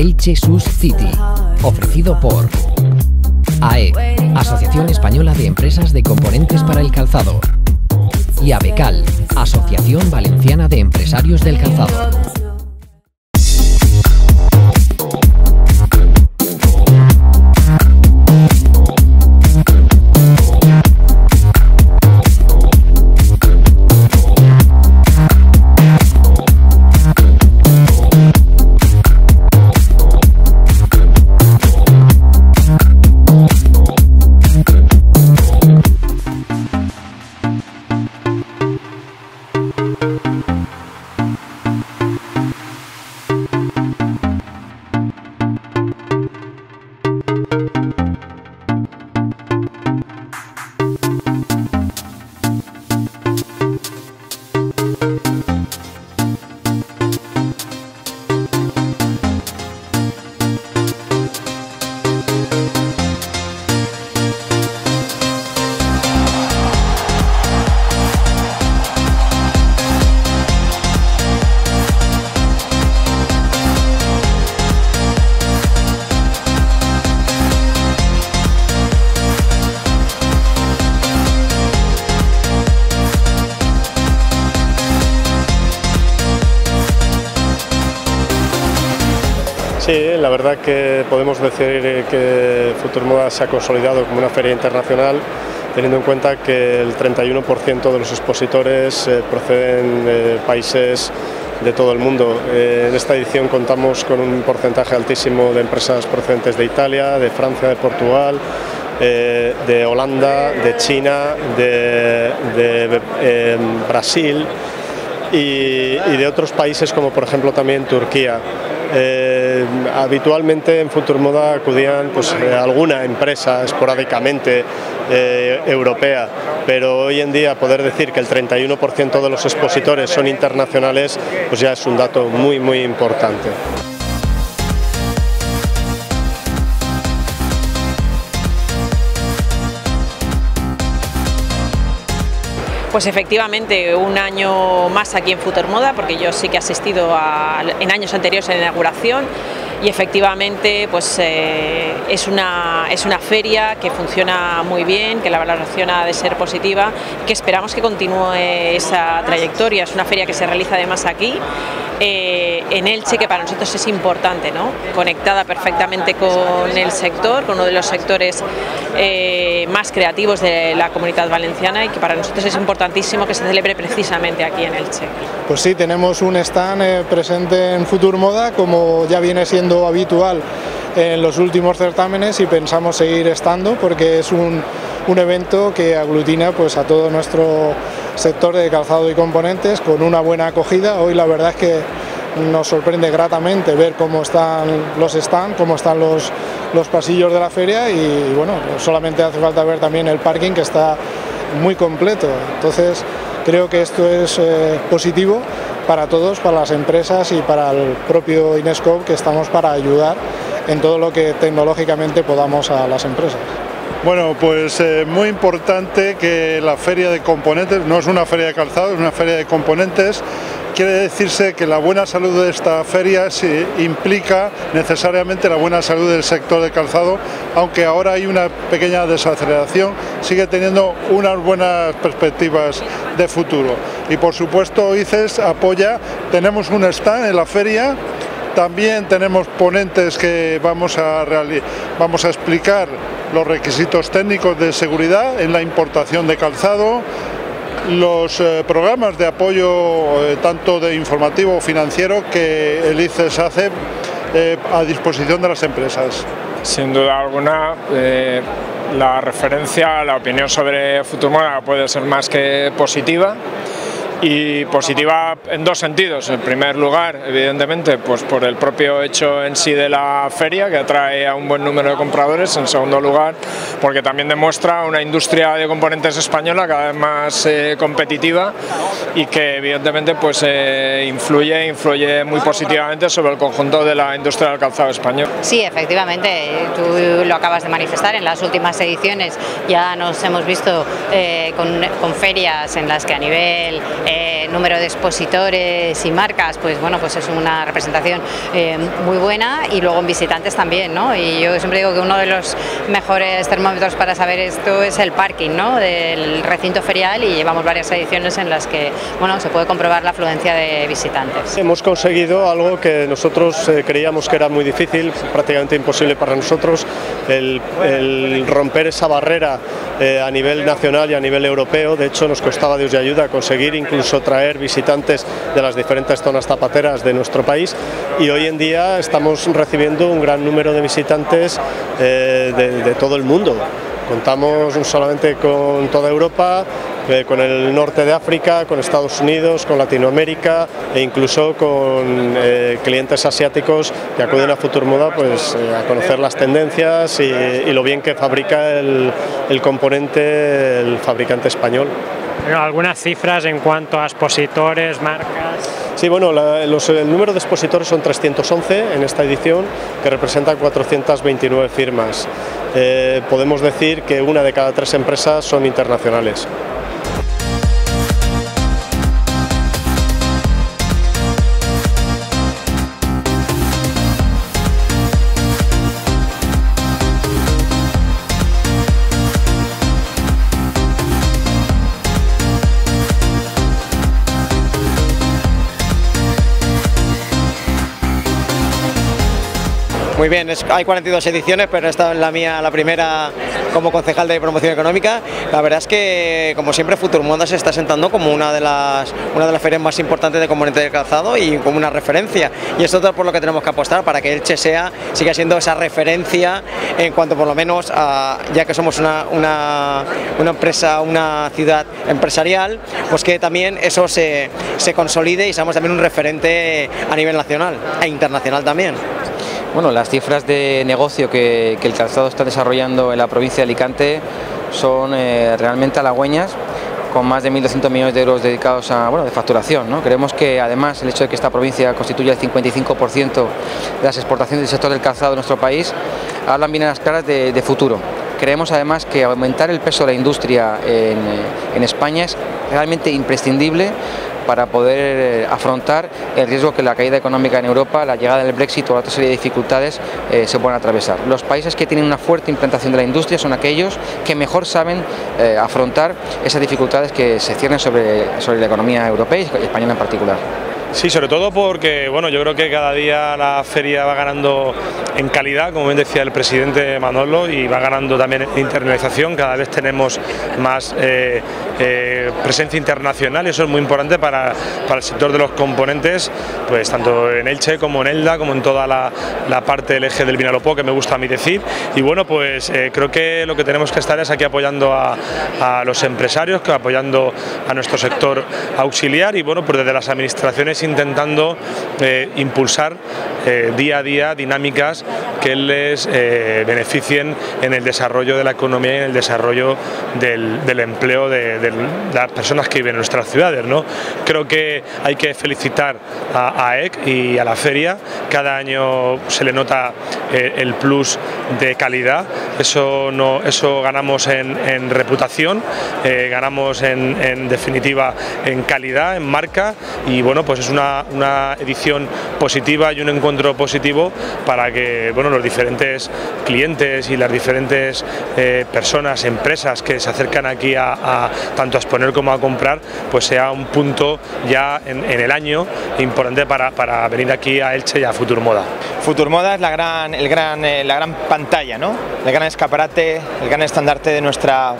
Elche Sus City, ofrecido por AE, Asociación Española de Empresas de Componentes para el Calzado, y ABECAL, Asociación Valenciana de Empresarios del Calzado. Podemos decir que Futurmoda se ha consolidado como una feria internacional teniendo en cuenta que el 31% de los expositores eh, proceden de países de todo el mundo. Eh, en esta edición contamos con un porcentaje altísimo de empresas procedentes de Italia, de Francia, de Portugal, eh, de Holanda, de China, de, Brasil y, de otros países como por ejemplo también Turquía. Eh, habitualmente en Futurmoda acudían pues, eh, alguna empresa esporádicamente eh, europea, pero hoy en día poder decir que el 31% de los expositores son internacionales, pues ya es un dato muy muy importante. Pues efectivamente, un año más aquí en Futurmoda, porque yo sí que he asistido en años anteriores a la inauguración y efectivamente pues, eh, es, una, es una feria que funciona muy bien, que la valoración ha de ser positiva, que esperamos que continúe esa trayectoria. Es una feria que se realiza además aquí eh, en Elche, que para nosotros es importante, ¿no? conectada perfectamente con el sector, con uno de los sectores eh, más creativos de la comunidad valenciana y que para nosotros es importantísimo que se celebre precisamente aquí en Elche. Pues sí, tenemos un stand eh, presente en Futur Moda, como ya viene siendo habitual en los últimos certámenes y pensamos seguir estando porque es un, un evento que aglutina pues, a todo nuestro sector de calzado y componentes con una buena acogida. Hoy la verdad es que nos sorprende gratamente ver cómo están los stands, cómo están los, los pasillos de la feria y bueno, solamente hace falta ver también el parking que está muy completo. Entonces creo que esto es eh, positivo para todos, para las empresas y para el propio Inescope que estamos para ayudar en todo lo que tecnológicamente podamos a las empresas. Bueno, pues eh, muy importante que la feria de componentes, no es una feria de calzado, es una feria de componentes, quiere decirse que la buena salud de esta feria implica necesariamente la buena salud del sector de calzado, aunque ahora hay una pequeña desaceleración, sigue teniendo unas buenas perspectivas de futuro. Y por supuesto ICES apoya, tenemos un stand en la feria también tenemos ponentes que vamos a, vamos a explicar los requisitos técnicos de seguridad en la importación de calzado, los eh, programas de apoyo eh, tanto de informativo o financiero que el ICES hace eh, a disposición de las empresas. Sin duda alguna, la referencia, la opinión sobre Futurmoda puede ser más que positiva y positiva en dos sentidos. En primer lugar, evidentemente, pues por el propio hecho en sí de la feria, que atrae a un buen número de compradores. En segundo lugar, porque también demuestra una industria de componentes española cada vez más eh, competitiva y que evidentemente pues eh, influye, influye muy positivamente sobre el conjunto de la industria del calzado español. Sí, efectivamente, tú lo acabas de manifestar en las últimas ediciones, ya nos hemos visto eh, con, con, ferias en las que a nivel Eh. Número de expositores y marcas, pues bueno, pues es una representación eh, muy buena y luego en visitantes también, ¿no? Y yo siempre digo que uno de los mejores termómetros para saber esto es el parking, ¿no? Del recinto ferial y llevamos varias ediciones en las que, bueno, se puede comprobar la afluencia de visitantes. Hemos conseguido algo que nosotros eh, creíamos que era muy difícil, prácticamente imposible para nosotros, el, romper esa barrera eh, a nivel nacional y a nivel europeo. De hecho, nos costaba Dios de ayuda conseguir incluso traer visitantes de las diferentes zonas zapateras de nuestro país y hoy en día estamos recibiendo un gran número de visitantes eh, de todo el mundo. Contamos solamente con toda Europa, eh, con el norte de África, con Estados Unidos, con Latinoamérica e incluso con eh, clientes asiáticos que acuden a Futurmoda pues, a conocer las tendencias y, lo bien que fabrica el, componente el fabricante español. ¿Algunas cifras en cuanto a expositores, marcas? Sí, bueno, el número de expositores son 311 en esta edición, que representan 429 firmas. podemos decir que una de cada tres empresas son internacionales. Muy bien, hay 42 ediciones, pero esta es la mía, la primera como concejal de promoción económica. La verdad es que, como siempre, Futurmoda se está sentando como una de las una de las ferias más importantes de componente de calzado y como una referencia. Y esto es por lo que tenemos que apostar, para que Elche sea, siga siendo esa referencia en cuanto por lo menos, ya que somos una, una, una, empresa, una ciudad empresarial, pues que también eso se, se consolide y seamos también un referente a nivel nacional e internacional también. Bueno, las cifras de negocio que, el calzado está desarrollando en la provincia de Alicante son eh, realmente halagüeñas con más de 1.200 millones de euros dedicados a, bueno, de facturación. ¿no? Creemos que además el hecho de que esta provincia constituya el 55% de las exportaciones del sector del calzado de nuestro país hablan bien a las claras de, futuro. Creemos además que aumentar el peso de la industria en, en España es realmente imprescindible para poder eh, afrontar el riesgo que la caída económica en Europa, la llegada del Brexit o otra serie de dificultades eh, se puedan atravesar. Los países que tienen una fuerte implantación de la industria son aquellos que mejor saben eh, afrontar esas dificultades que se ciernen sobre, sobre la economía europea y española en particular. Sí, sobre todo porque bueno, yo creo que cada día la feria va ganando en calidad, como bien decía el presidente Manolo, y va ganando también en internalización, cada vez tenemos más eh, eh, presencia internacional y eso es muy importante para, el sector de los componentes, pues tanto en Elche como en Elda, como en toda la, parte del eje del Vinalopó, que me gusta a mí decir, y bueno, pues eh, creo que lo que tenemos que estar es aquí apoyando a, a los empresarios, apoyando a nuestro sector auxiliar y bueno, pues desde las administraciones intentando eh, impulsar eh, día a día dinámicas que les eh, beneficien en el desarrollo de la economía y en el desarrollo del, empleo de, las personas que viven en nuestras ciudades. ¿no? Creo que hay que felicitar a, AEC y a la feria, cada año se le nota el plus de calidad, eso, no, eso ganamos en, reputación, ganamos en, en definitiva en calidad, en marca y bueno, pues es una, edición positiva y un encuentro positivo para que bueno, los diferentes clientes y las diferentes eh, personas, empresas que se acercan aquí a, tanto a exponer como a comprar, pues sea un punto ya en, el año importante para, venir aquí a Elche y a Futurmoda. Futurmoda es la gran, el gran, eh, la gran pantalla, ¿no? el gran escaparate, el gran estandarte de nuestra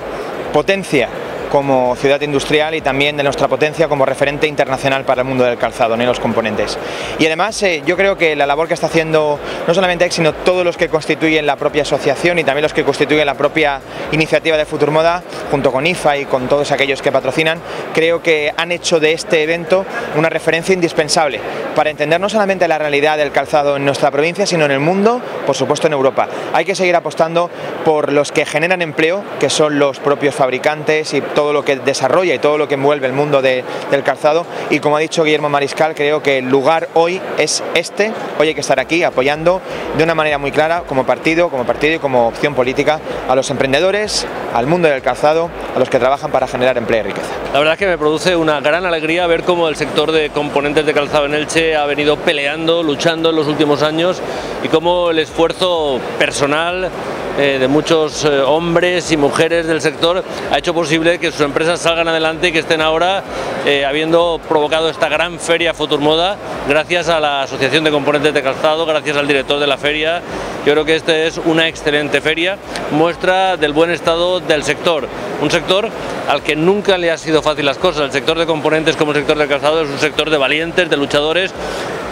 potencia como ciudad industrial y también de nuestra potencia como referente internacional para el mundo del calzado ni los componentes. Y además eh, yo creo que la labor que está haciendo no solamente EX, sino todos los que constituyen la propia asociación y también los que constituyen la propia iniciativa de Futurmoda, junto con IFA y con todos aquellos que patrocinan, creo que han hecho de este evento una referencia indispensable para entender no solamente la realidad del calzado en nuestra provincia, sino en el mundo, por supuesto en Europa. Hay que seguir apostando por los que generan empleo, que son los propios fabricantes y todo lo que desarrolla y todo lo que envuelve el mundo del calzado. Y como ha dicho Guillermo Mariscal, creo que el lugar hoy es este. Hoy hay que estar aquí apoyando de una manera muy clara como partido, como partido y como opción política a los emprendedores, al mundo del calzado, a los que trabajan para generar empleo y riqueza. La verdad es que me produce una gran alegría ver cómo el sector de componentes de calzado en Elche ha venido peleando, luchando en los últimos años y cómo el esfuerzo personal eh, de muchos eh, hombres y mujeres del sector ha hecho posible que sus empresas salgan adelante y que estén ahora eh, habiendo provocado esta gran feria Futurmoda gracias a la Asociación de Componentes de Calzado, gracias al director de la feria. Yo creo que esta es una excelente feria, muestra del buen estado del sector, un sector al que nunca le ha sido fácil las cosas. El sector de componentes como el sector del calzado es un sector de valientes, de luchadores,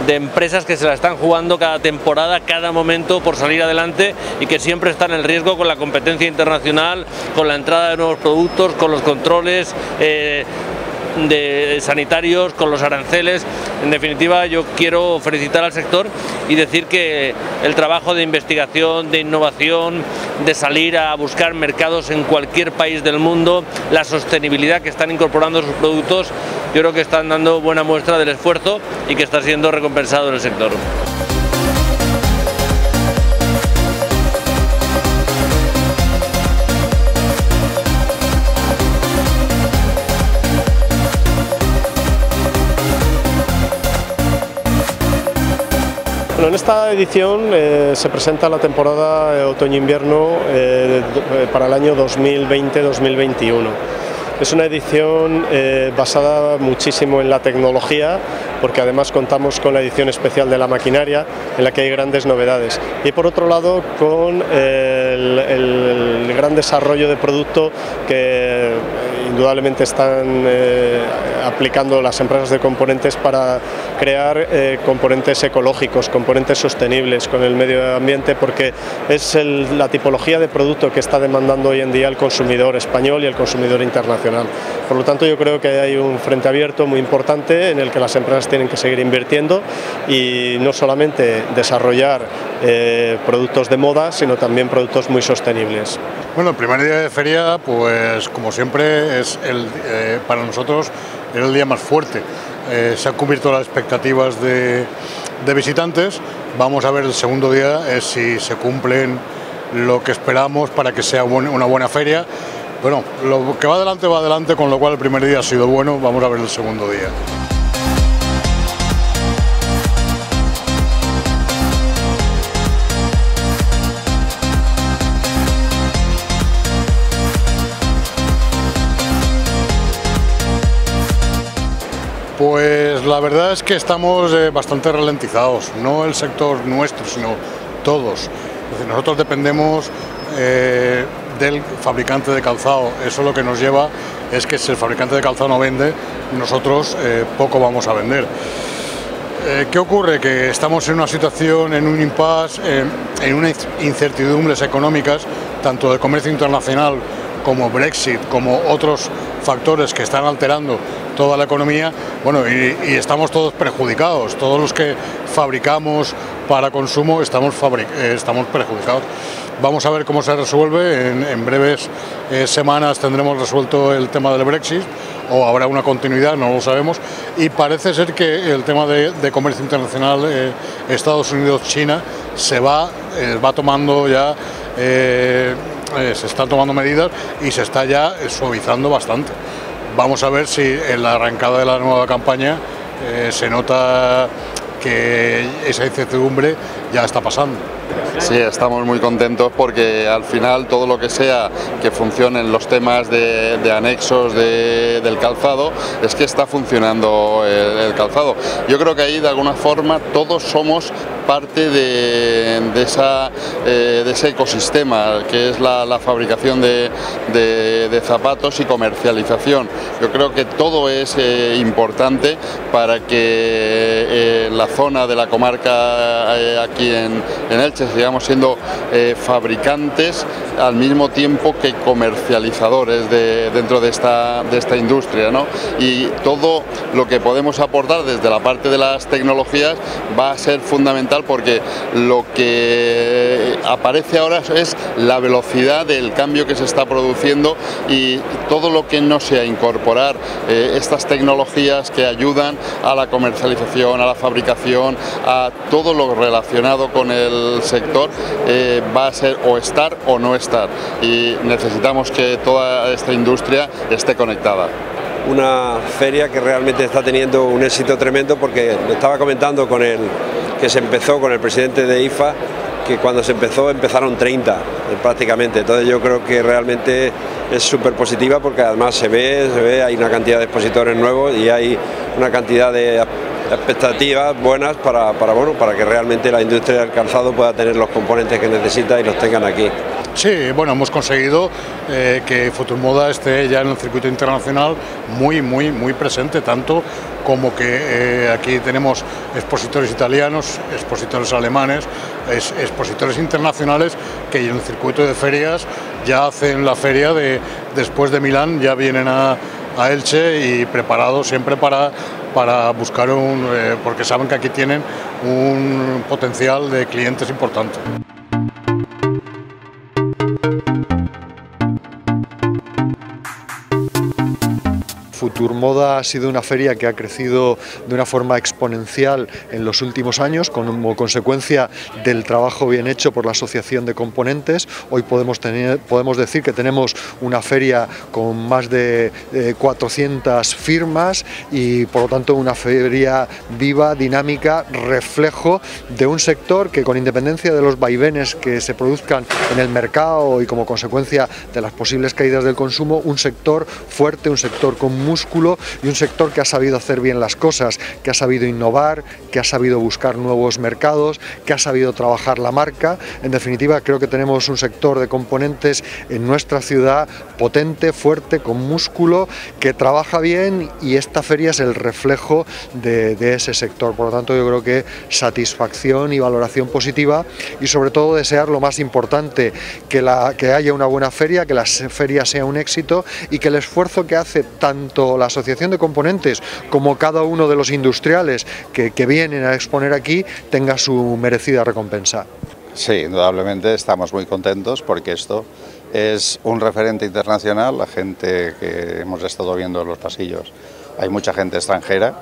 de empresas que se la están jugando cada temporada, cada momento por salir adelante y que siempre están en riesgo con la competencia internacional, con la entrada de nuevos productos, con los controles. Eh, de sanitarios, con los aranceles. En definitiva, yo quiero felicitar al sector y decir que el trabajo de investigación, de innovación, de salir a buscar mercados en cualquier país del mundo, la sostenibilidad que están incorporando sus productos, yo creo que están dando buena muestra del esfuerzo y que está siendo recompensado en el sector. En esta edición eh, se presenta la temporada eh, otoño-invierno eh, para el año 2020-2021. Es una edición basada muchísimo en la tecnología, porque además contamos con la edición especial de la maquinaria, en la que hay grandes novedades. Y por otro lado, con el gran desarrollo de producto que indudablemente están eh, aplicando las empresas de componentes para crear eh, componentes ecológicos, componentes sostenibles con el medio ambiente, porque es la tipología de producto que está demandando hoy en día el consumidor español y el consumidor internacional. Por lo tanto, yo creo que hay un frente abierto muy importante en el que las empresas tienen que seguir invirtiendo y no solamente desarrollar eh, productos de moda, sino también productos muy sostenibles. Bueno, el primer día de feria, pues como siempre, es el, eh, para nosotros era el día más fuerte. Eh, se han cubierto las expectativas de, visitantes. Vamos a ver el segundo día si se cumplen lo que esperamos para que sea una buena feria. Bueno, lo que va adelante va adelante, con lo cual el primer día ha sido bueno. Vamos a ver el segundo día. Pues la verdad es que estamos eh, bastante ralentizados, no el sector nuestro, sino todos. nosotros dependemos eh, del fabricante de calzado, eso lo que nos lleva es que si el fabricante de calzado no vende, nosotros eh, poco vamos a vender. ¿Qué ocurre? Que estamos en una situación, en un impasse, en unas incertidumbres económicas, tanto de comercio internacional como Brexit, como otros factores que están alterando toda la economía, bueno, y, estamos todos perjudicados, todos los que fabricamos para consumo estamos, eh, estamos perjudicados. Vamos a ver cómo se resuelve, en, breves eh, semanas tendremos resuelto el tema del Brexit o habrá una continuidad, no lo sabemos, y parece ser que el tema de, comercio internacional eh, Estados Unidos-China se va, va tomando ya se están tomando medidas y se está ya suavizando bastante. Vamos a ver si en la arrancada de la nueva campaña eh, se nota que esa incertidumbre ya está pasando. Sí, estamos muy contentos porque al final todo lo que sea que funcionen los temas de, anexos del calzado es que está funcionando el, calzado. Yo creo que ahí de alguna forma todos somos parte de, esa, eh, de ese ecosistema que es la, fabricación de, zapatos y comercialización. Yo creo que todo es eh, importante para que eh, la zona de la comarca aquí en, en Elche, sigamos siendo eh, fabricantes al mismo tiempo que comercializadores de, dentro de esta, de esta industria. ¿no? Y todo lo que podemos aportar desde la parte de las tecnologías va a ser fundamental porque lo que aparece ahora es la velocidad del cambio que se está produciendo y todo lo que no sea incorporar eh, estas tecnologías que ayudan a la comercialización, a la fabricación, a todo lo relacionado con el sector, eh, va a ser o estar o no estar. Y necesitamos que toda esta industria esté conectada una feria que realmente está teniendo un éxito tremendo porque estaba comentando con el que se empezó con el presidente de IFA que cuando se empezó empezaron 30 prácticamente, entonces yo creo que realmente es súper positiva porque además se ve, se ve, hay una cantidad de expositores nuevos y hay una cantidad de expectativas buenas para, para, bueno, para que realmente la industria del calzado pueda tener los componentes que necesita y los tengan aquí. Sí, bueno, hemos conseguido eh, que Futurmoda esté ya en el circuito internacional muy, muy, muy presente, tanto como que eh, aquí tenemos expositores italianos, expositores alemanes, expositores internacionales que en el circuito de ferias ya hacen la feria de después de Milán, ya vienen a, Elche y preparados siempre para, para buscar un, eh, porque saben que aquí tienen un potencial de clientes importante. Futurmoda ha sido una feria que ha crecido de una forma exponencial en los últimos años como consecuencia del trabajo bien hecho por la Asociación de Componentes. Hoy podemos, tener, podemos decir que tenemos una feria con más de 400 firmas y por lo tanto una feria viva, dinámica, reflejo de un sector que con independencia de los vaivenes que se produzcan en el mercado y como consecuencia de las posibles caídas del consumo, un sector fuerte, un sector con músculo y un sector que ha sabido hacer bien las cosas, que ha sabido innovar, que ha sabido buscar nuevos mercados, que ha sabido trabajar la marca. En definitiva, creo que tenemos un sector de componentes en nuestra ciudad potente, fuerte, con músculo, que trabaja bien y esta feria es el reflejo de, ese sector. Por lo tanto, yo creo que satisfacción y valoración positiva y sobre todo desear lo más importante, que, que haya una buena feria, que la feria sea un éxito y que el esfuerzo que hace tanto la Asociación de Componentes como cada uno de los industriales que, vienen a exponer aquí tenga su merecida recompensa. Sí, indudablemente estamos muy contentos porque esto es un referente internacional, la gente que hemos estado viendo en los pasillos, hay mucha gente extranjera.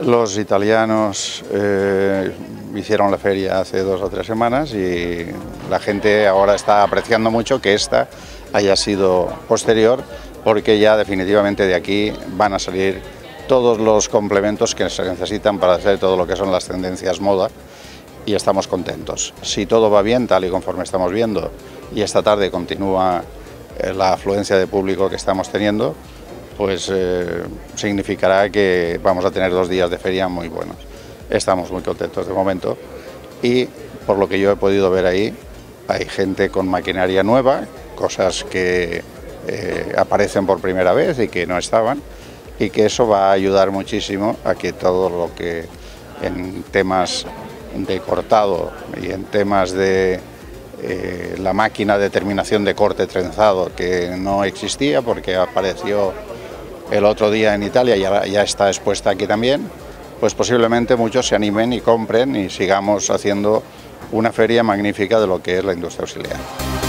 Los italianos eh, hicieron la feria hace dos o tres semanas y la gente ahora está apreciando mucho que esta haya sido posterior porque ya definitivamente de aquí van a salir todos los complementos que se necesitan para hacer todo lo que son las tendencias moda y estamos contentos. Si todo va bien, tal y conforme estamos viendo, y esta tarde continúa eh, la afluencia de público que estamos teniendo, pues eh, significará que vamos a tener dos días de feria muy buenos. Estamos muy contentos de momento y por lo que yo he podido ver ahí, hay gente con maquinaria nueva, cosas que eh, aparecen por primera vez y que no estaban y que eso va a ayudar muchísimo a que todo lo que en temas de cortado y en temas de eh, la máquina de terminación de corte trenzado que no existía porque apareció el otro día en Italia y ya, ya está expuesta aquí también, pues posiblemente muchos se animen y compren y sigamos haciendo una feria magnífica de lo que es la industria auxiliar.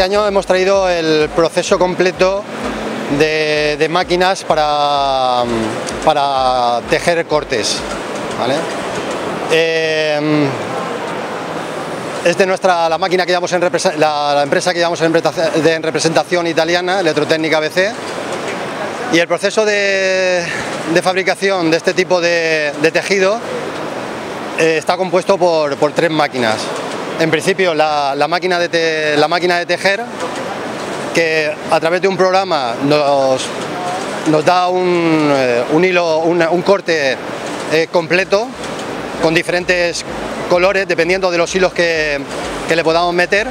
Este año hemos traído el proceso completo de, máquinas para, para tejer cortes. Em, es nuestra, la máquina que llevamos en la, empresa que llevamos en, representación italiana, Electrotécnica BC, y el proceso de, fabricación de este tipo de, tejido eh, está compuesto por, tres máquinas. En principio la, máquina de tejer, que a través de un programa nos, da un, eh, hilo, un corte eh, completo con diferentes colores dependiendo de los hilos que, le podamos meter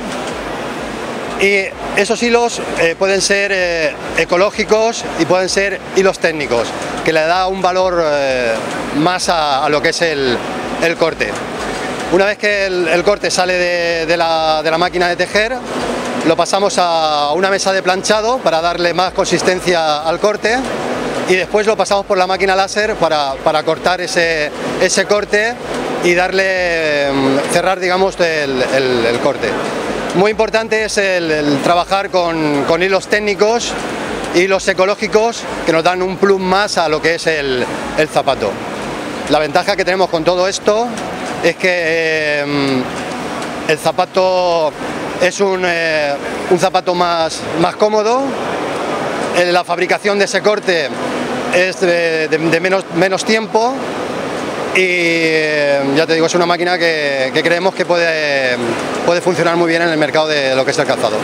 y esos hilos eh, pueden ser ecológicos y pueden ser hilos técnicos, que le da un valor más a, lo que es el, corte. Una vez que el, corte sale de, la, máquina de tejer, lo pasamos a una mesa de planchado para darle más consistencia al corte y después lo pasamos por la máquina láser para, cortar ese, corte y darle, mm, cerrar digamos el, corte. Muy importante es trabajar con, hilos técnicos, hilos ecológicos que nos dan un plus más a lo que es el, zapato. La ventaja que tenemos con todo esto es que mm, el zapato es un, eh, un zapato más, más cómodo, la fabricación de ese corte es de, menos, menos tiempo y eh, ya te digo, es una máquina que, que creemos que puede, puede funcionar muy bien en el mercado de lo que es el calzado.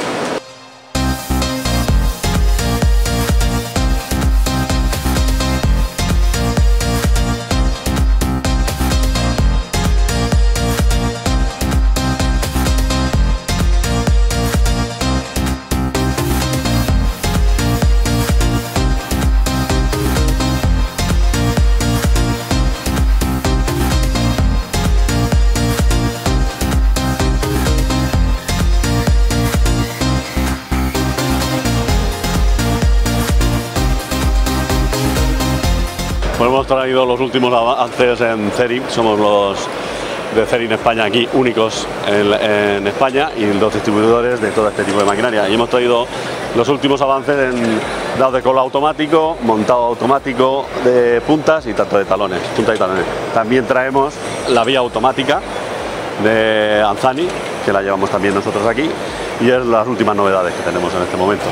Hemos traído los últimos avances en CERI, somos los de CERI en España aquí únicos en, España y los distribuidores de todo este tipo de maquinaria. Y hemos traído los últimos avances en dado de cola automático, montado automático de puntas y tanto de talones, punta y talones. También traemos la vía automática de Anzani, que la llevamos también nosotros aquí, y es las últimas novedades que tenemos en este momento.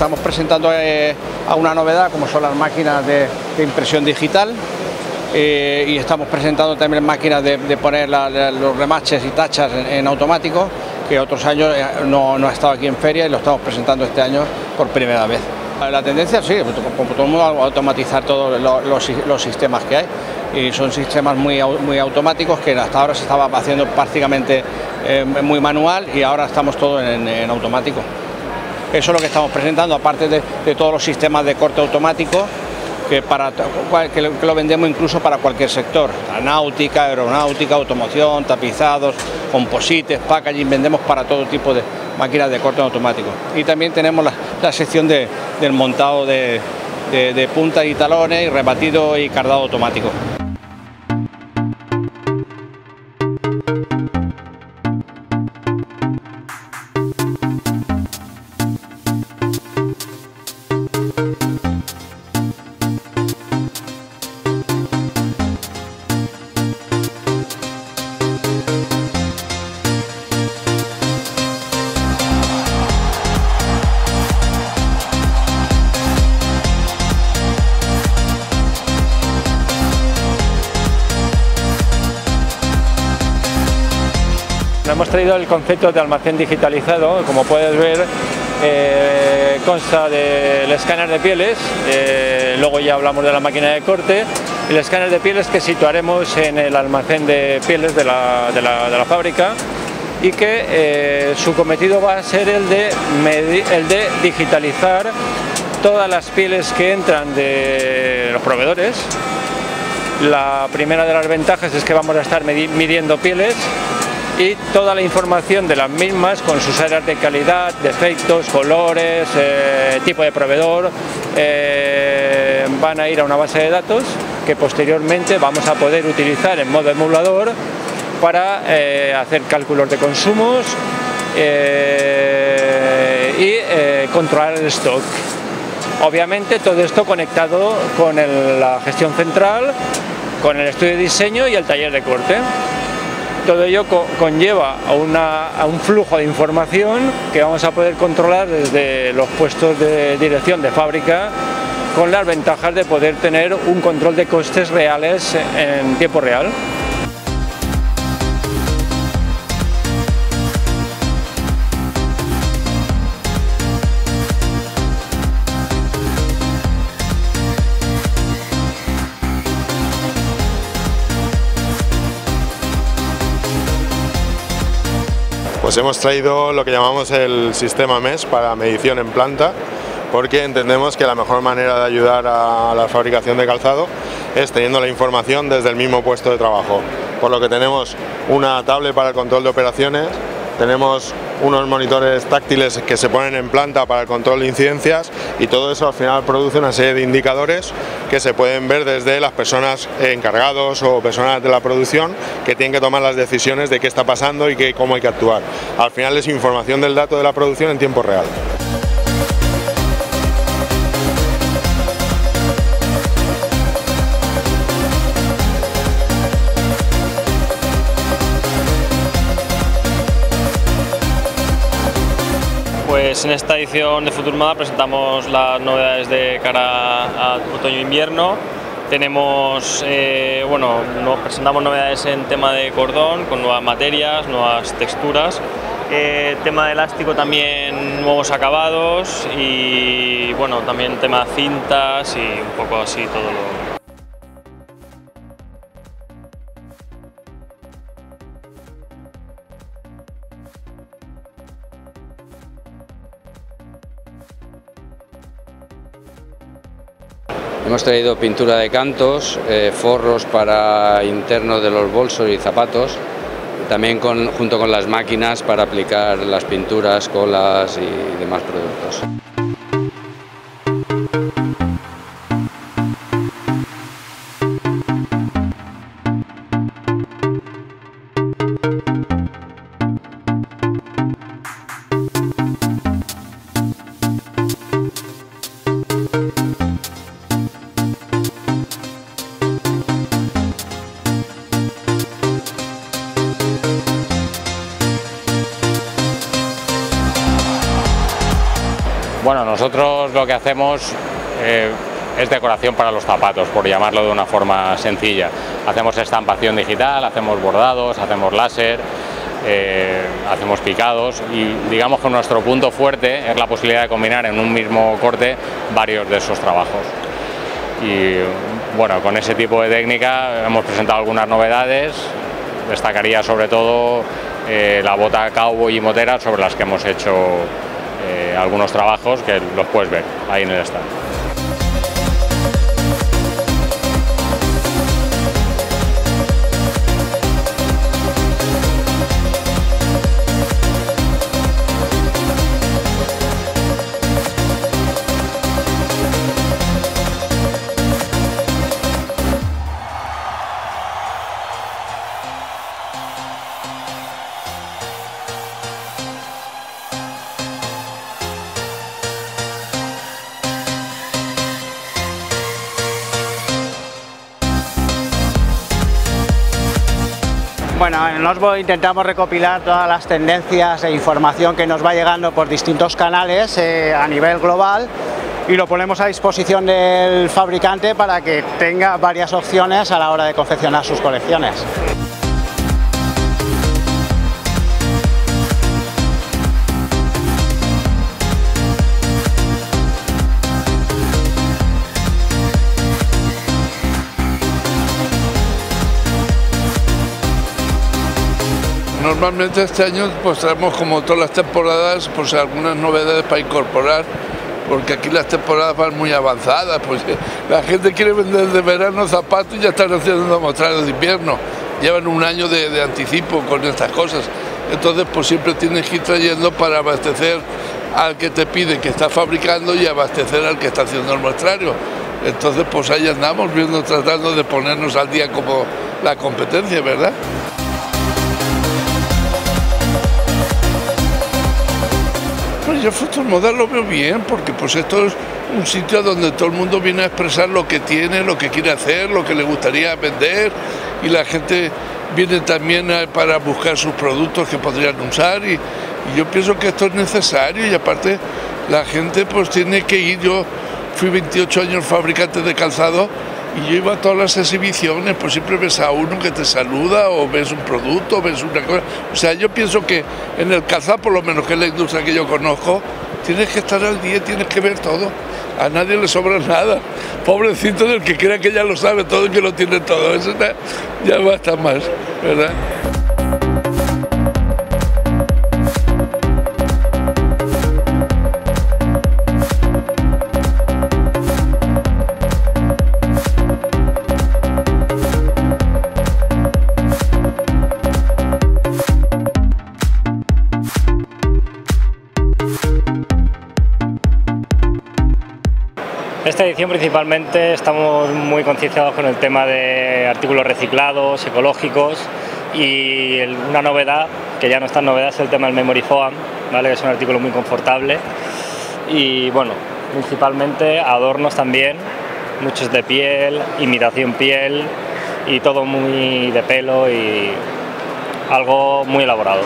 Estamos presentando eh, a una novedad como son las máquinas de, impresión digital eh, y estamos presentando también máquinas de, poner los remaches y tachas en, automático que otros años eh, no, ha estado aquí en feria y lo estamos presentando este año por primera vez. La tendencia sí, como todo el mundo, automatizar todos los, sistemas que hay y son sistemas muy, muy automáticos que hasta ahora se estaba haciendo prácticamente muy manual y ahora estamos todos en automático. Eso es lo que estamos presentando, aparte de, todos los sistemas de corte automático que, para, que lo, vendemos incluso para cualquier sector, náutica, aeronáutica, automoción, tapizados, composites, packaging, vendemos para todo tipo de máquinas de corte automático. Y también tenemos la, sección del montado de, de puntas y talones, y rebatido y cardado automático. Hemos traído el concepto de almacén digitalizado, como puedes ver eh, consta del escáner de pieles, eh, luego ya hablamos de la máquina de corte, el escáner de pieles que situaremos en el almacén de pieles de la, fábrica y que eh, su cometido va a ser el de, el de digitalizar todas las pieles que entran de los proveedores. La primera de las ventajas es que vamos a estar midiendo pieles y toda la información de las mismas con sus áreas de calidad, defectos, colores, eh, tipo de proveedor, eh, van a ir a una base de datos que posteriormente vamos a poder utilizar en modo emulador para eh, hacer cálculos de consumos y controlar el stock. Obviamente todo esto conectado con la gestión central, con el estudio de diseño y el taller de corte. Todo ello conlleva a, un flujo de información que vamos a poder controlar desde los puestos de dirección de fábrica con las ventajas de poder tener un control de costes reales en tiempo real. Pues hemos traído lo que llamamos el sistema MES para medición en planta, porque entendemos que la mejor manera de ayudar a la fabricación de calzado es teniendo la información desde el mismo puesto de trabajo. Por lo que tenemos una tablet para el control de operaciones, tenemos unos monitores táctiles que se ponen en planta para el control de incidencias y todo eso al final produce una serie de indicadores que se pueden ver desde las personas encargados o personas de la producción que tienen que tomar las decisiones de qué está pasando y qué, cómo hay que actuar. Al final es información del dato de la producción en tiempo real. Pues en esta edición de Futurmoda presentamos las novedades de cara a otoño-invierno. Tenemos, eh, bueno, nos presentamos novedades en tema de cordón, con nuevas materias, nuevas texturas. Eh, tema de elástico también nuevos acabados y bueno, también tema cintas y un poco así todo lo, Hemos traído pintura de cantos, eh, forros para internos de los bolsos y zapatos, también junto con las máquinas para aplicar las pinturas, colas y demás productos. Lo que hacemos eh, es decoración para los zapatos, por llamarlo de una forma sencilla. Hacemos estampación digital, hacemos bordados, hacemos láser, eh, hacemos picados y digamos que nuestro punto fuerte es la posibilidad de combinar en un mismo corte varios de esos trabajos. Y bueno, con ese tipo de técnica hemos presentado algunas novedades, destacaría sobre todo eh, la bota cowboy y motera sobre las que hemos hecho algunos trabajos que los puedes ver ahí en el stand. Osbo intentamos recopilar todas las tendencias e información que nos va llegando por distintos canales eh, a nivel global y lo ponemos a disposición del fabricante para que tenga varias opciones a la hora de confeccionar sus colecciones. Normalmente este año pues traemos como todas las temporadas pues algunas novedades para incorporar porque aquí las temporadas van muy avanzadas, pues la gente quiere vender de verano zapatos y ya están haciendo mostrarios de invierno, llevan un año de, de anticipo con estas cosas, entonces pues siempre tienes que ir trayendo para abastecer al que te pide que está fabricando y abastecer al que está haciendo el muestrario. Entonces pues ahí andamos viendo, tratando de ponernos al día como la competencia, ¿verdad? Yo Futurmoda lo veo bien, porque pues esto es un sitio donde todo el mundo viene a expresar lo que tiene, lo que quiere hacer, lo que le gustaría vender y la gente viene también para buscar sus productos que podrían usar y yo pienso que esto es necesario y aparte la gente pues tiene que ir, yo fui 28 años fabricante de calzado y yo iba a todas las exhibiciones, pues siempre ves a uno que te saluda o ves un producto, ves una cosa. O sea, yo pienso que en el calzado, por lo menos que es la industria que yo conozco, tienes que estar al día, tienes que ver todo. A nadie le sobra nada. Pobrecito del que crea que ya lo sabe todo y que lo tiene todo. Eso ya, ya basta más, ¿verdad? Esta edición principalmente estamos muy concienciados con el tema de artículos reciclados, ecológicos y una novedad, que ya no es tan novedad, es el tema del Memory Foam, ¿vale? que es un artículo muy confortable y bueno, principalmente adornos también, muchos de piel, imitación piel y todo muy de pelo y algo muy elaborado.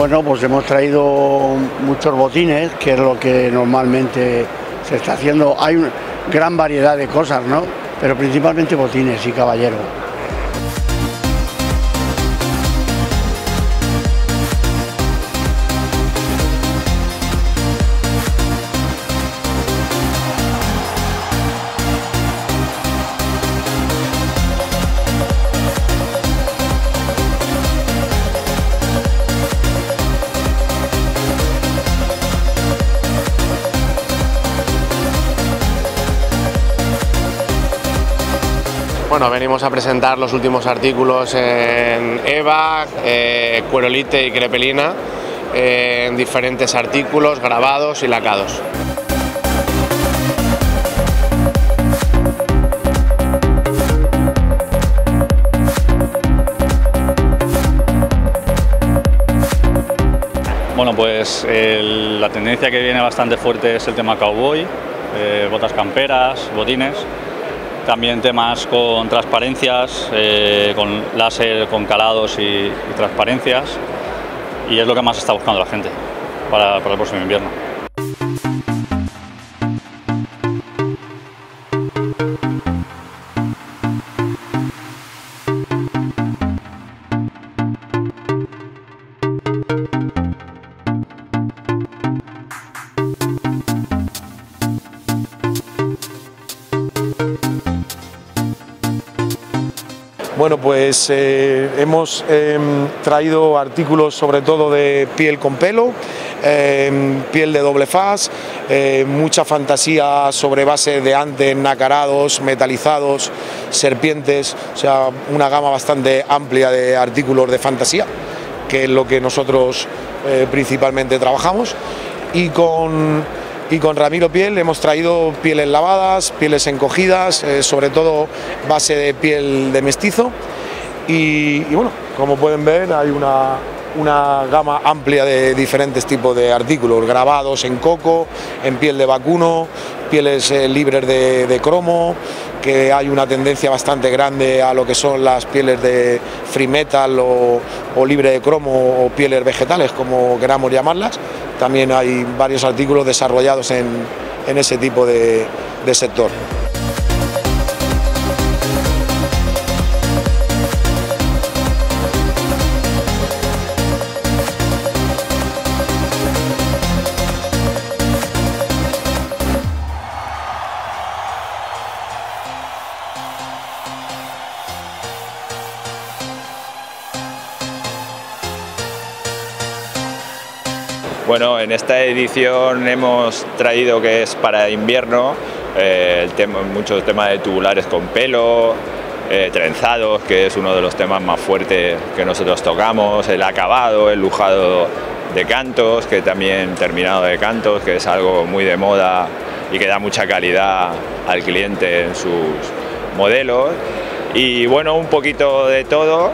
Bueno, pues hemos traído muchos botines, que es lo que normalmente se está haciendo. Hay una gran variedad de cosas, ¿no? Pero principalmente botines y caballeros. Bueno, venimos a presentar los últimos artículos en EVA, eh, Cuerolite y Crepelina, eh, en diferentes artículos grabados y lacados. Bueno, pues la tendencia que viene bastante fuerte es el tema cowboy, eh, botas camperas, botines. También temas con transparencias, eh, con láser, con calados y, y transparencias. y es lo que más está buscando la gente para, para el próximo invierno. Pues eh, hemos em, traído artículos sobre todo de piel con pelo, em, piel de doble faz, eh, mucha fantasía sobre base de antes, nacarados, metalizados, serpientes, o sea, una gama bastante amplia de artículos de fantasía, que es lo que nosotros eh, principalmente trabajamos. Y con y con Ramiro Piel hemos traído pieles lavadas, pieles encogidas, sobre todo base de piel de mestizo y, bueno, como pueden ver hay una, una gama amplia de diferentes tipos de artículos, grabados en coco, en piel de vacuno, pieles eh, libres de, cromo, que hay una tendencia bastante grande a lo que son las pieles de free metal o, o libre de cromo o pieles vegetales, como queramos llamarlas. También hay varios artículos desarrollados en, ese tipo de sector. Bueno, en esta edición hemos traído que es para invierno, eh, el tema, muchos temas de tubulares con pelo, eh, trenzados, que es uno de los temas más fuertes que nosotros tocamos, el acabado, el lujado de cantos, que también terminado de cantos, que es algo muy de moda y que da mucha calidad al cliente en sus modelos. Y bueno, un poquito de todo,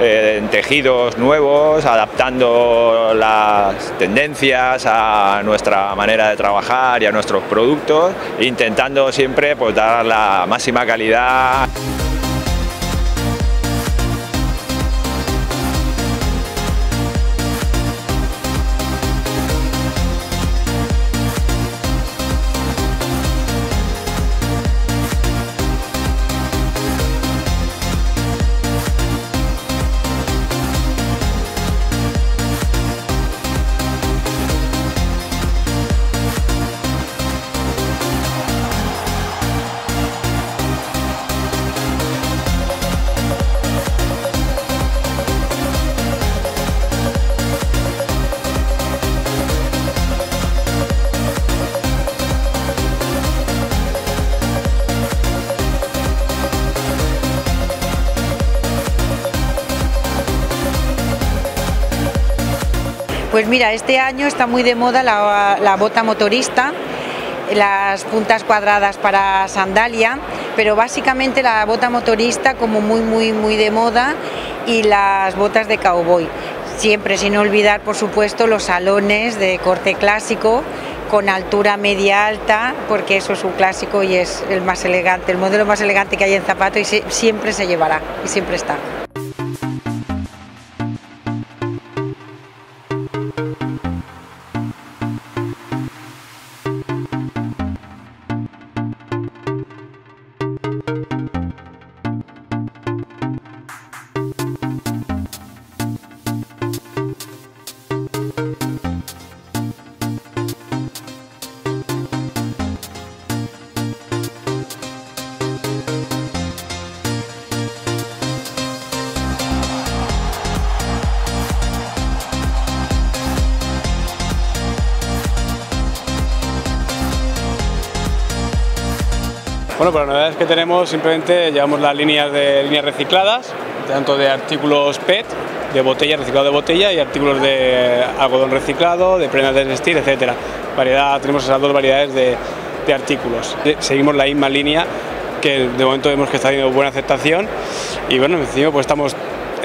eh, en tejidos nuevos, adaptando las tendencias a nuestra manera de trabajar y a nuestros productos, intentando siempre pues, dar la máxima calidad. Mira, este año está muy de moda la, bota motorista, las puntas cuadradas para sandalia, pero básicamente la bota motorista como muy muy muy de moda y las botas de cowboy. Siempre sin olvidar por supuesto los salones de corte clásico con altura media alta, porque eso es un clásico y es el más elegante, el modelo más elegante que hay en zapato y siempre se llevará y siempre está. Que tenemos simplemente llevamos las líneas de líneas recicladas, tanto de artículos PET, de botella, reciclado de botella y artículos de algodón reciclado, de prendas de vestir, etcétera. Variedad, tenemos esas dos variedades de, artículos. Seguimos la misma línea que de momento vemos que está teniendo buena aceptación y bueno, encima pues estamos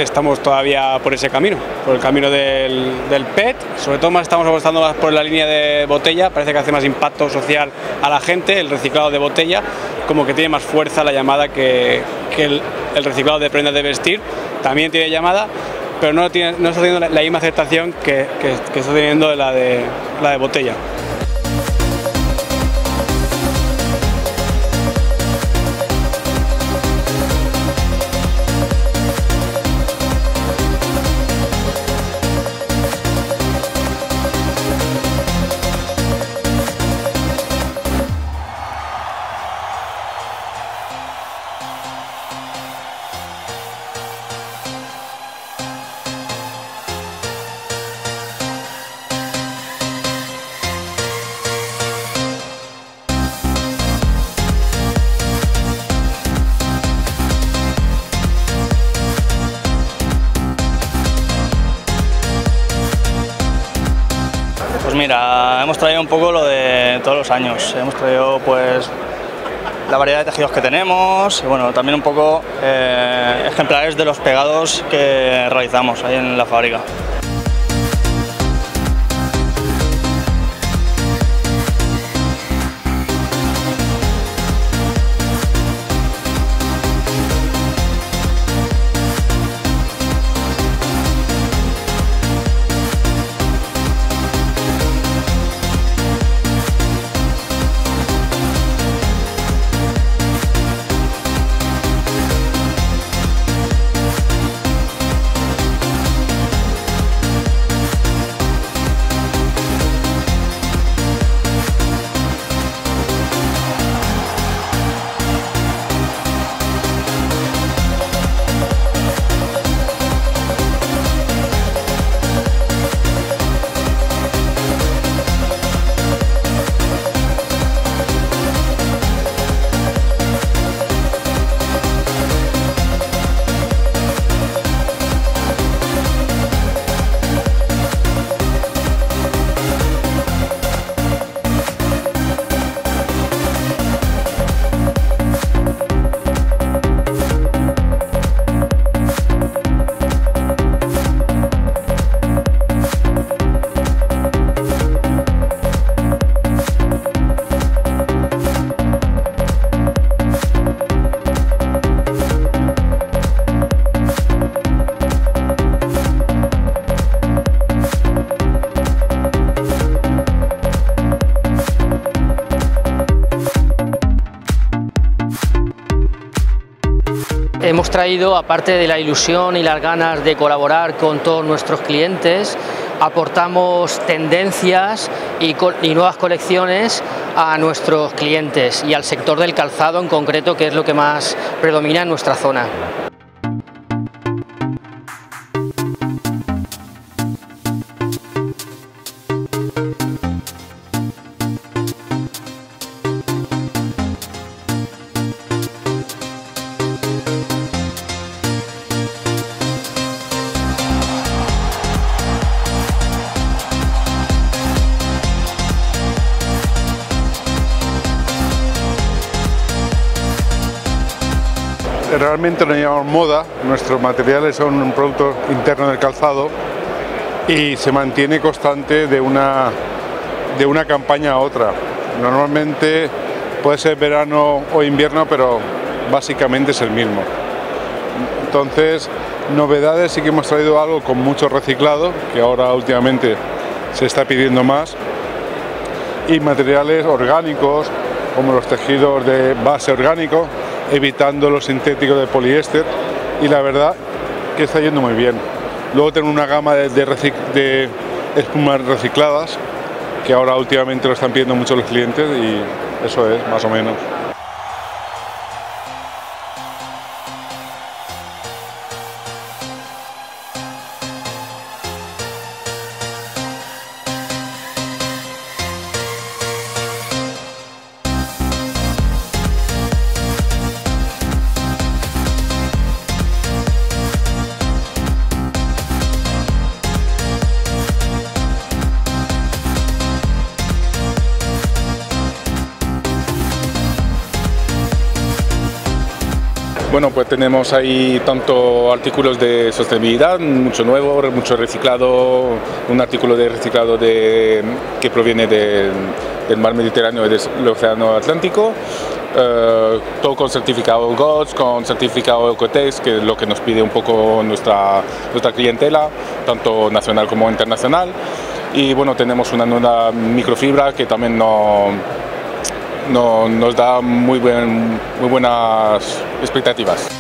estamos todavía por ese camino, por el camino del, PET, sobre todo más estamos apostando más por la línea de botella, parece que hace más impacto social a la gente, el reciclado de botella, como que tiene más fuerza la llamada que, el, reciclado de prendas de vestir, también tiene llamada, pero no, tiene, no está teniendo la, la misma aceptación que, que, que está teniendo la de, la de botella. Hemos traído un poco lo de todos los años. Hemos traído pues la variedad de tejidos que tenemos y bueno, también un poco eh, ejemplares de los pegados que realizamos ahí en la fábrica. Traído, aparte de la ilusión y las ganas de colaborar con todos nuestros clientes, aportamos tendencias y, y, nuevas colecciones a nuestros clientes y al sector del calzado en concreto, que es lo que más predomina en nuestra zona. No llamamos moda, nuestros materiales son un producto interno del calzado y se mantiene constante de una, de una campaña a otra. Normalmente puede ser verano o invierno, pero básicamente es el mismo. Entonces, novedades sí que hemos traído algo con mucho reciclado, que ahora últimamente se está pidiendo más, y materiales orgánicos, como los tejidos de base orgánico, evitando los sintéticos de poliéster y la verdad que está yendo muy bien. Luego tengo una gama de, de, de espumas recicladas que ahora últimamente lo están pidiendo mucho los clientes y eso es más o menos. Bueno, pues tenemos ahí tanto artículos de sostenibilidad, mucho nuevo, mucho reciclado, un artículo de reciclado de, que proviene de, del mar Mediterráneo y del Océano Atlántico eh, todo con certificado GOTS, con certificado Ecotex, que es lo que nos pide un poco nuestra, nuestra clientela, tanto nacional como internacional. Y bueno, tenemos una nueva microfibra que también no, no, nos da muy, buen, muy buenas expectativas.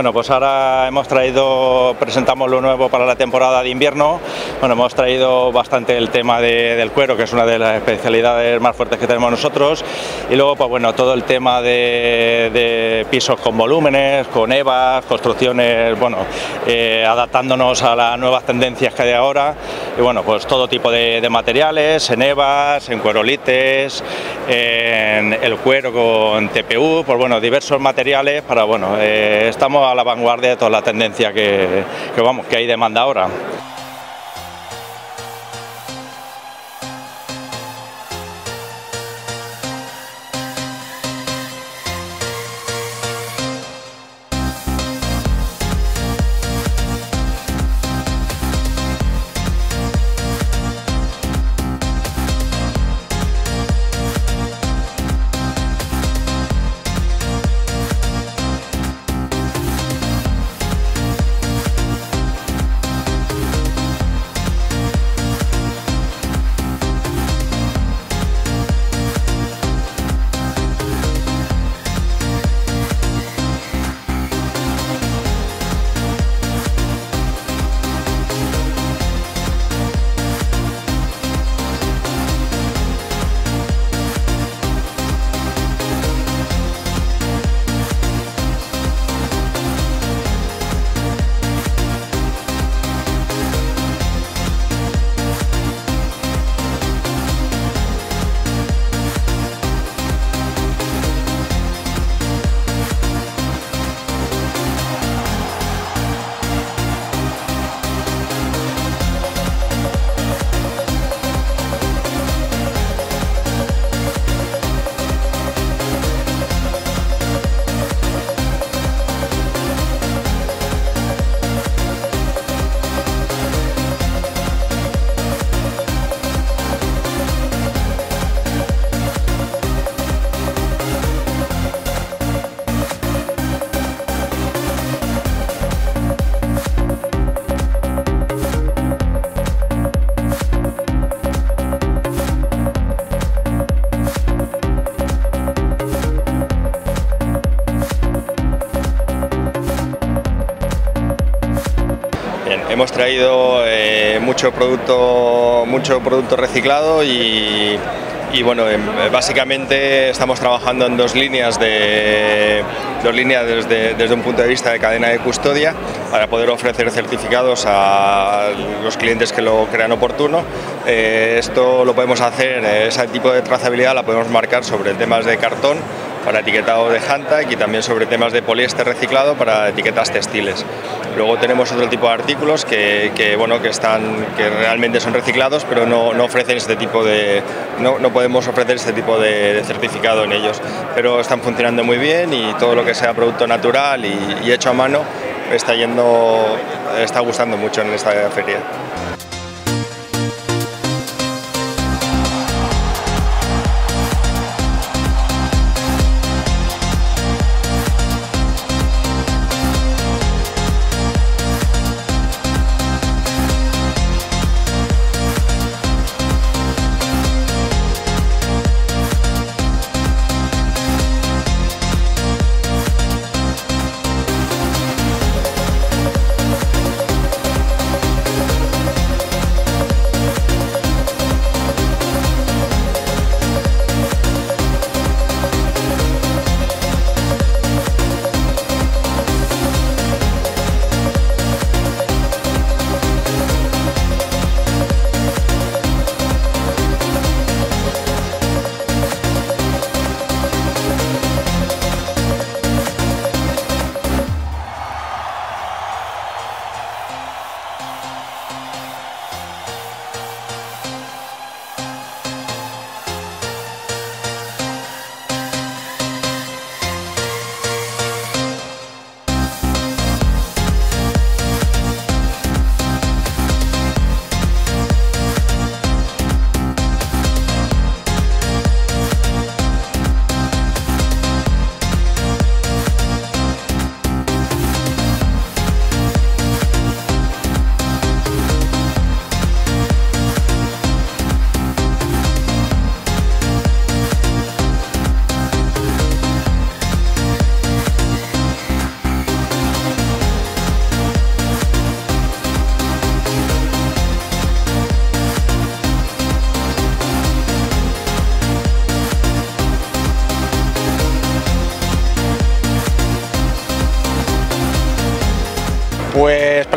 Bueno, pues ahora hemos traído, presentamos lo nuevo para la temporada de invierno. Bueno, hemos traído bastante el tema del cuero, que es una de las especialidades más fuertes que tenemos nosotros. Y luego, pues bueno, todo el tema de, pisos con volúmenes, con EVAs, construcciones, bueno, eh, adaptándonos a las nuevas tendencias que hay ahora. Y bueno, pues todo tipo de, materiales, en EVAs, en cuerolites, en el cuero con TPU, pues bueno, diversos materiales para, bueno, eh, estamos a la vanguardia de toda la tendencia que, que, vamos, que hay demanda ahora. Traído eh, mucho, producto, mucho producto reciclado y, bueno, em, básicamente estamos trabajando en dos líneas, de, dos líneas desde, desde, un punto de vista de cadena de custodia para poder ofrecer certificados a los clientes que lo crean oportuno. Eh, esto lo podemos hacer, ese tipo de trazabilidad la podemos marcar sobre temas de cartón para etiquetado de Hantak y también sobre temas de poliéster reciclado para etiquetas textiles. Luego tenemos otro tipo de artículos que, bueno, que, están, que realmente son reciclados, pero no, no ofrecen este tipo de, no, no, podemos ofrecer este tipo de, de, certificado en ellos. Pero están funcionando muy bien y todo lo que sea producto natural y, y hecho a mano está yendo, está gustando mucho en esta feria.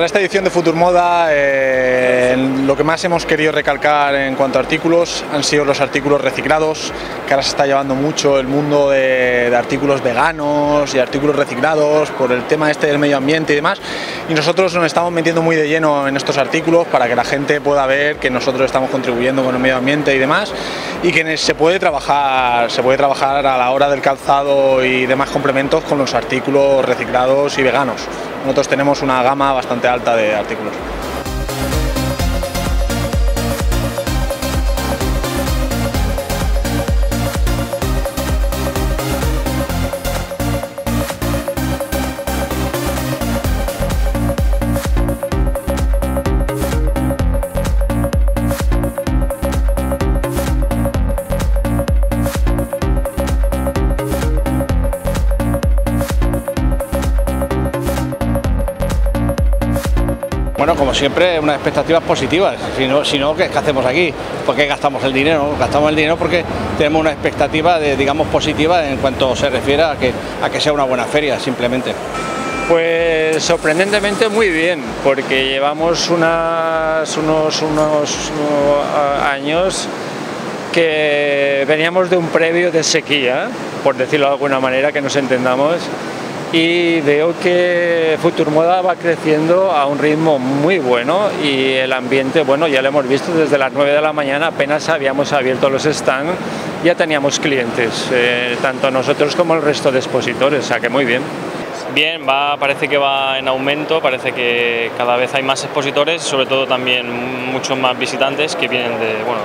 Esta edición de Futur Moda lo que más hemos querido recalcar en cuanto a artículos han sido los artículos reciclados, que ahora se está llevando mucho el mundo de, de, artículos veganos y artículos reciclados por el tema este del medio ambiente y demás. Y nosotros nos estamos metiendo muy de lleno en estos artículos para que la gente pueda ver que nosotros estamos contribuyendo con el medio ambiente y demás y que se puede trabajar, se puede trabajar a la hora del calzado y demás complementos con los artículos reciclados y veganos. Nosotros tenemos una gama bastante alta de artículos. Siempre, unas expectativas positivas. Si no, si no ¿qué, ¿qué, hacemos aquí? ¿Por qué gastamos el dinero? Gastamos el dinero porque tenemos una expectativa, de, digamos, positiva en cuanto se refiere a que, a que sea una buena feria, simplemente. Pues sorprendentemente muy bien, porque llevamos unos, unos años que veníamos de un previo de sequía, por decirlo de alguna manera, que nos entendamos, y veo que Futur Moda va creciendo a un ritmo muy bueno y el ambiente, bueno, ya lo hemos visto desde las 9 de la mañana, apenas habíamos abierto los stands, ya teníamos clientes, eh, tanto nosotros como el resto de expositores, o sea que muy bien. Bien, va, parece que va en aumento, parece que cada vez hay más expositores, sobre todo también muchos más visitantes que vienen de, bueno,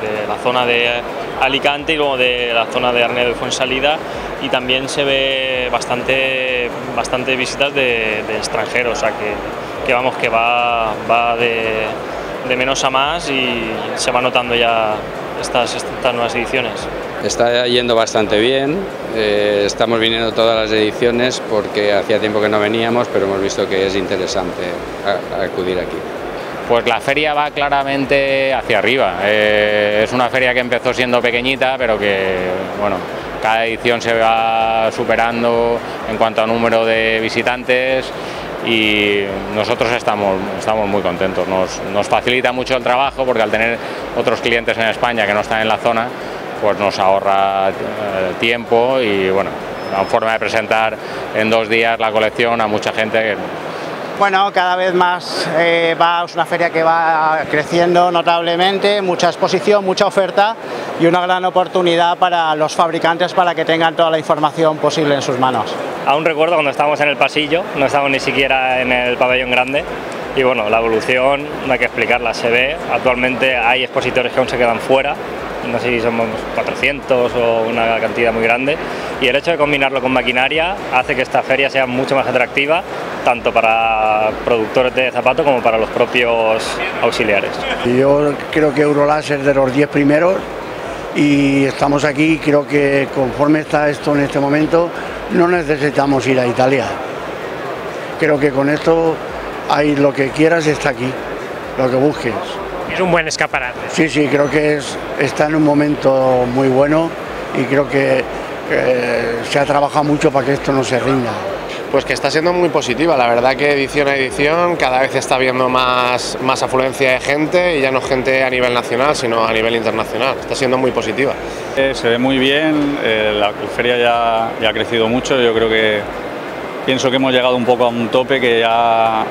de la zona de Alicante y luego de la zona de Arnedo y Fuensalida y también se ve bastante, bastante visitas de, de extranjeros, o sea que, vamos, que va, va de, de, menos a más y se va notando ya estas, estas nuevas ediciones. Está yendo bastante bien, eh, estamos viniendo todas las ediciones porque hacía tiempo que no veníamos, pero hemos visto que es interesante acudir aquí. Pues la feria va claramente hacia arriba. Eh, es una feria que empezó siendo pequeñita, pero que bueno, cada edición se va superando en cuanto a número de visitantes y nosotros estamos, estamos muy contentos. Nos, nos facilita mucho el trabajo porque al tener otros clientes en España que no están en la zona, pues nos ahorra eh, tiempo y bueno, una forma de presentar en dos días la colección a mucha gente. Bueno, cada vez más eh, va, es una feria que va creciendo notablemente, mucha exposición, mucha oferta y una gran oportunidad para los fabricantes para que tengan toda la información posible en sus manos. Aún recuerdo cuando estábamos en el pasillo, no estábamos ni siquiera en el pabellón grande y bueno, la evolución no hay que explicarla, se ve, actualmente hay expositores que aún se quedan fuera no sé si somos 400 o una cantidad muy grande, y el hecho de combinarlo con maquinaria hace que esta feria sea mucho más atractiva, tanto para productores de zapatos como para los propios auxiliares. Yo creo que Eurolaser es de los 10 primeros y estamos aquí, creo que conforme está esto en este momento, no necesitamos ir a Italia. Creo que con esto hay lo que quieras está aquí, lo que busques es un buen escaparate. Sí, sí, creo que es, está en un momento muy bueno y creo que eh, se ha trabajado mucho para que esto no se rinda. Pues que está siendo muy positiva, la verdad que edición a edición cada vez está habiendo más, más afluencia de gente y ya no gente a nivel nacional, sino a nivel internacional. Está siendo muy positiva. Eh, se ve muy bien, eh, la feria ya, ya ha crecido mucho, yo creo que pienso que hemos llegado un poco a un tope que ya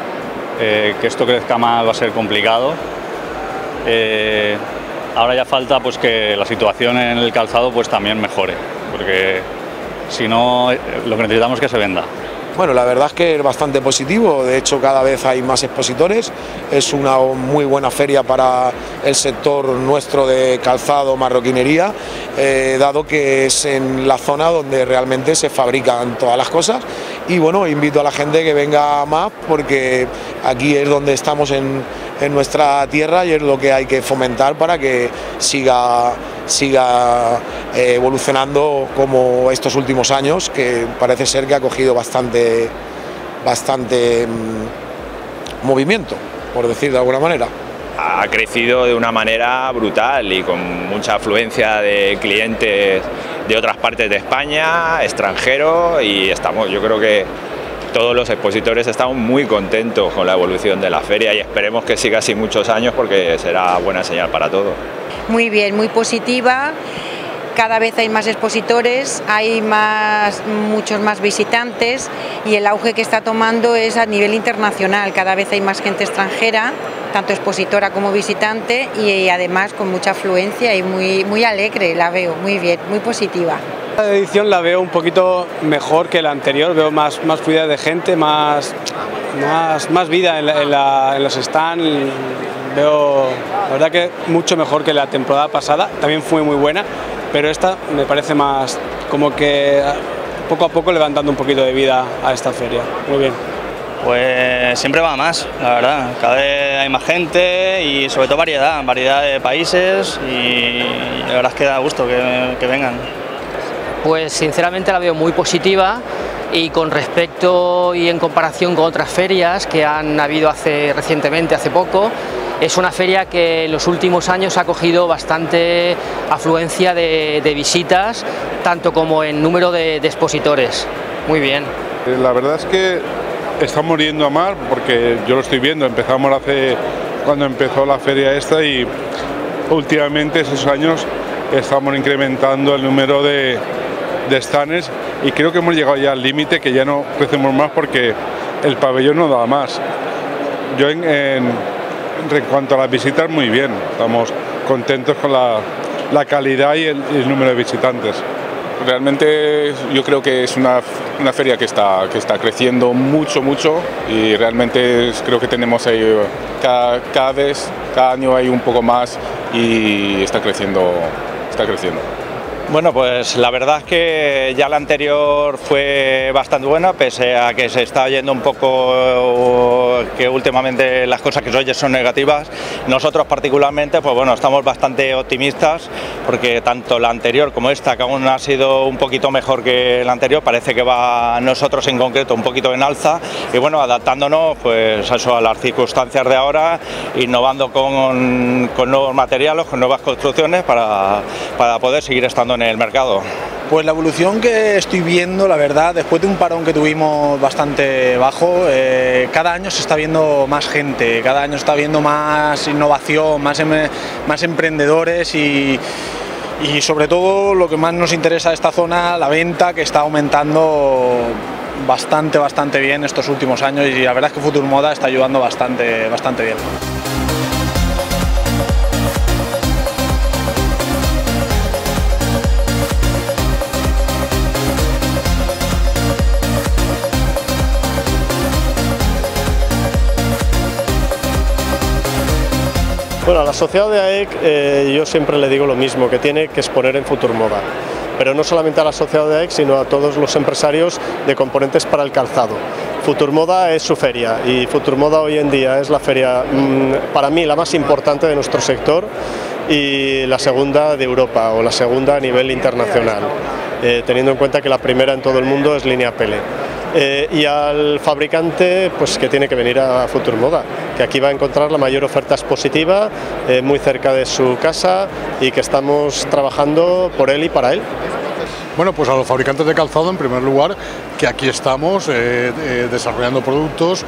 que esto crezca más va a ser complicado eh, ahora ya falta pues que la situación en el calzado pues también mejore, porque si no lo que necesitamos es que se venda. Bueno, la verdad es que es bastante positivo, de hecho cada vez hay más expositores, es una muy buena feria para el sector nuestro de calzado, marroquinería, eh, dado que es en la zona donde realmente se fabrican todas las cosas y bueno, invito a la gente que venga más porque aquí es donde estamos en, nuestra tierra y es lo que hay que fomentar para que siga, siga eh, evolucionando como estos últimos años, que parece ser que ha cogido bastante, bastante mm, movimiento, por decir de alguna manera ha crecido de una manera brutal y con mucha afluencia de clientes de otras partes de España, extranjeros y estamos, yo creo que todos los expositores estamos muy contentos con la evolución de la feria y esperemos que siga así muchos años porque será buena señal para todos. Muy bien, muy positiva cada vez hay más expositores, hay más, muchos más visitantes y el auge que está tomando es a nivel internacional. Cada vez hay más gente extranjera, tanto expositora como visitante y además con mucha afluencia y muy, muy alegre, la veo, muy bien, muy positiva. La edición la veo un poquito mejor que la anterior, veo más, más fluidez de gente, más, más, más vida en, en los stands, veo la verdad que mucho mejor que la temporada pasada, también fue muy buena, pero esta me parece más como que poco a poco levantando un poquito de vida a esta feria. Muy bien. Pues siempre va más, la verdad. Cada vez hay más gente y sobre todo variedad, variedad de países y la verdad es que da gusto que, que vengan. Pues sinceramente la veo muy positiva y con respecto y en comparación con otras ferias que han habido hace recientemente, hace poco, es una feria que en los últimos años ha cogido bastante afluencia de, visitas, tanto como en número de, expositores. Muy bien. Eh, la verdad es que estamos yendo a mar, porque yo lo estoy viendo, empezamos hace cuando empezó la feria esta y últimamente esos años estamos incrementando el número de, de stands y creo que hemos llegado ya al límite que ya no crecemos más porque el pabellón no da más. Yo en cuanto a las visitas, muy bien. Estamos contentos con la, calidad y el, número de visitantes. Realmente yo creo que es una, feria que está, que está creciendo mucho, mucho y realmente creo que tenemos ahí cada, cada vez, cada año hay un poco más y está creciendo, está creciendo. Bueno, pues la verdad es que ya la anterior fue bastante buena, pese a que se está yendo un poco que últimamente las cosas que se oyen son negativas. Nosotros particularmente, pues bueno, estamos bastante optimistas porque tanto la anterior como esta, que aún ha sido un poquito mejor que la anterior, parece que va nosotros en concreto un poquito en alza y bueno, adaptándonos pues eso, a las circunstancias de ahora, innovando con, con nuevos materiales, con nuevas construcciones para, para poder seguir estando en el mercado. Pues la evolución que estoy viendo, la verdad, después de un parón que tuvimos bastante bajo, eh, cada año se está viendo más gente, cada año está viendo más innovación, más, em- más emprendedores y, y sobre todo lo que más nos interesa de esta zona, la venta que está aumentando bastante, bastante bien estos últimos años y la verdad es que Futur Moda está ayudando bastante, bastante bien. Bueno, a la sociedad de AEC eh, yo siempre le digo lo mismo, que tiene que exponer en Futur Moda, pero no solamente a la sociedad de AEC, sino a todos los empresarios de componentes para el calzado. Futur Moda es su feria y Futur Moda hoy en día es la feria, mm, para mí, la más importante de nuestro sector y la segunda de Europa o la segunda a nivel internacional, eh, teniendo en cuenta que la primera en todo el mundo es Línea Pele. Eh, y al fabricante pues que tiene que venir a Futur Moda, que aquí va a encontrar la mayor oferta expositiva, eh, muy cerca de su casa y que estamos trabajando por él y para él. Bueno, pues a los fabricantes de calzado, en primer lugar, que aquí estamos eh, eh, desarrollando productos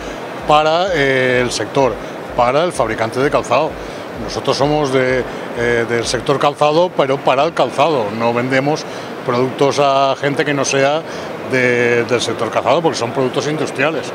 para el sector, para el fabricante de calzado. Nosotros somos de, del sector calzado, pero para el calzado. No vendemos productos a gente que no sea de- del sector calzado, porque son productos industriales.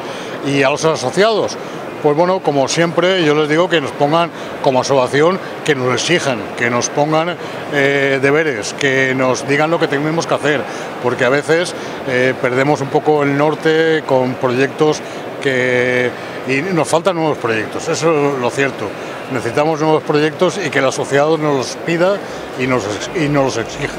Y a los asociados, pues bueno, como siempre, yo les digo que nos pongan como asociación, que nos exijan, que nos pongan eh, deberes, que nos digan lo que tenemos que hacer, porque a veces eh, perdemos un poco el norte con proyectos que... y nos faltan nuevos proyectos, eso es lo cierto. Necesitamos nuevos proyectos y que el asociado nos los pida y nos, y nos los exija.